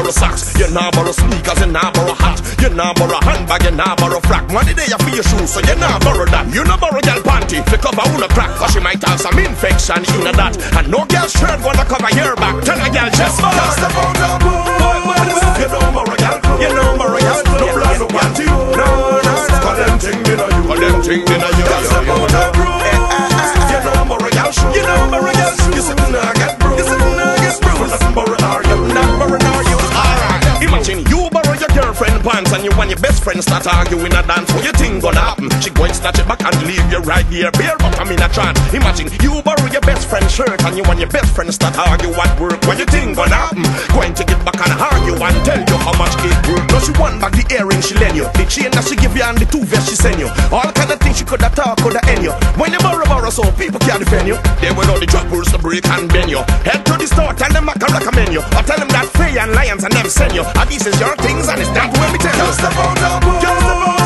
borrow socks, you nah borrow sneakers, you nah borrow hat, you nah borrow handbag, you nah borrow frack. Money there for your shoes, so you nah borrow that. You nah borrow girl panty, fi cover una crack, cause she might have some infection in a that. And no girl shirt gonna cover your back. Tell a girl just borrow. Just step out and. You know borrow girl, you know borrow girl. No plan no panty. No, no. Cause them ting in a you. Cause them ting in a you. Just step out and. You know borrow girl. You know borrow girl. You sitting there get bruised. You sitting there get bruised. For nothing borrow are borrow pants and you and your best friend start arguing a dance. What you think gonna happen? She going snatch it back and leave you right here bare bottom in a trance. Imagine you borrow your best friend shirt and you and your best friend start argue at work. What you think gonna happen? Going to get back and argue and tell you how much it worth. No, she want back the earring she lend you, the chain that she give you and the two vests she send you. All kind of things she coulda talk, coulda end you. When you borrow borrow so people can't defend you. They will know the droppers to break and bend you. Head to the store, tell them I can recommend you. Or tell them that Fay-Ann Lyons and them send you. And this is your things and it's that when we you. Just step out and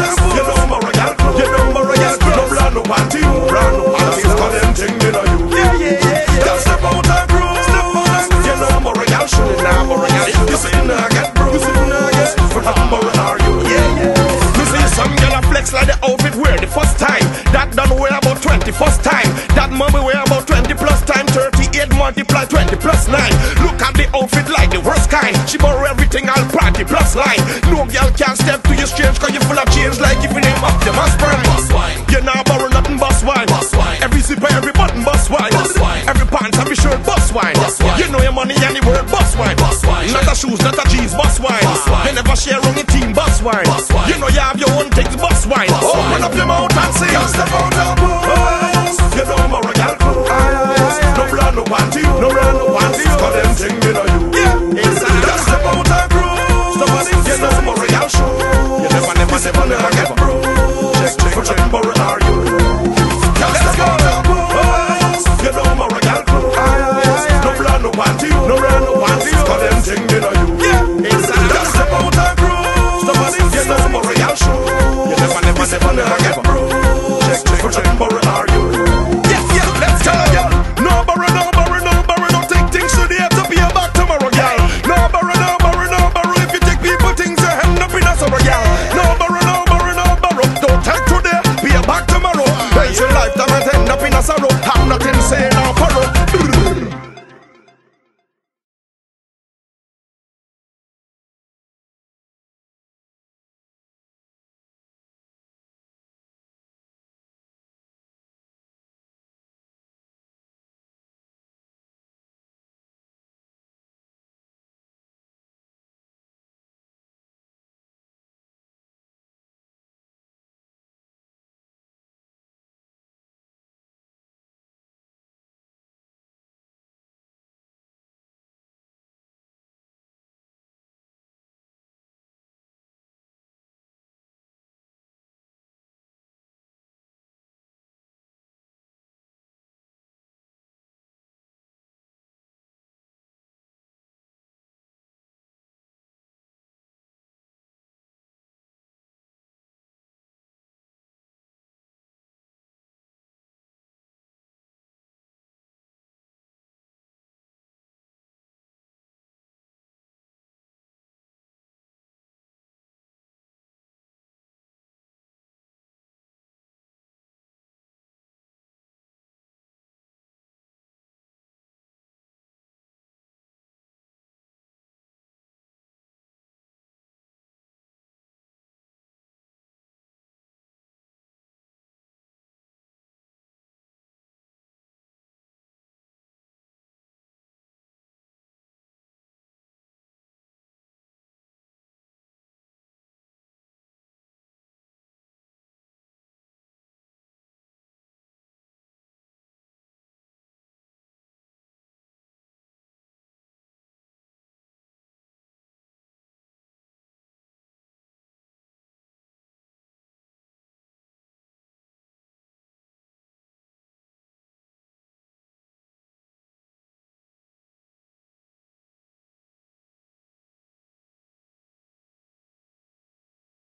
You share your team, bus wine. You know you have your own things, bus wine. Open up your mouth and. Just step out never, never get For check.